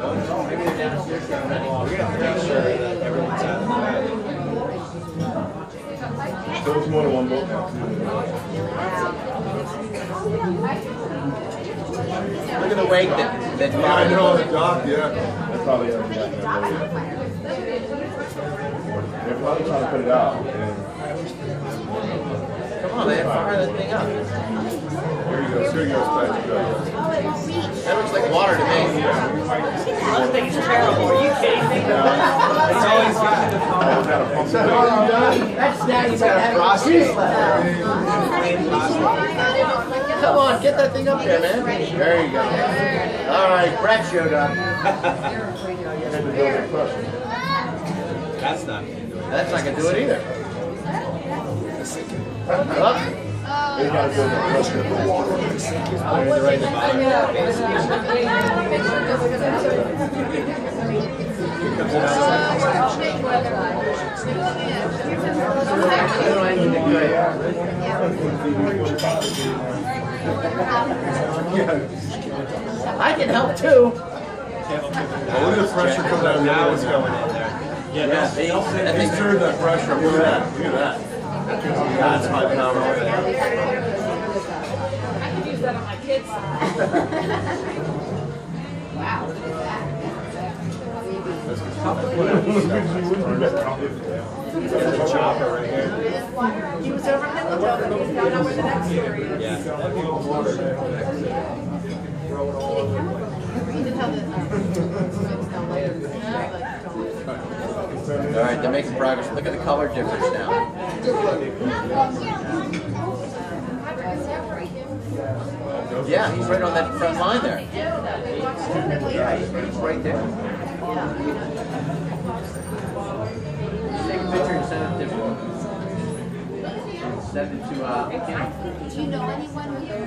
We're gonna. Look at the wake that, that. Yeah, I know, the dock, yeah. They probably yet. They're probably trying to put it out. Come on, man, fire that thing up. Here he goes, here he goes. That looks like water to me. This thing is terrible. Are you kidding me? It's always Oh, is that a pump? That's Daddy's got a prostate. Come on, get that thing up there, man. There you go. All right, Brett showed up. That's not gonna do it. That's not gonna do it either. Up. They gotta build a pressure. I can help too. Look at the pressure come down. Now it's going in there. Yeah, that They thing. stirred that pressure. Look at that. Look at that. That's high power. I could use that on my kids. The chopper right here. He that. All right, they're making progress. Look at the color difference now. Yeah, he's right on that front line there. Yeah, he's right there. Take a picture and send it to, send it to, uh, Kenny. Do you know anyone here?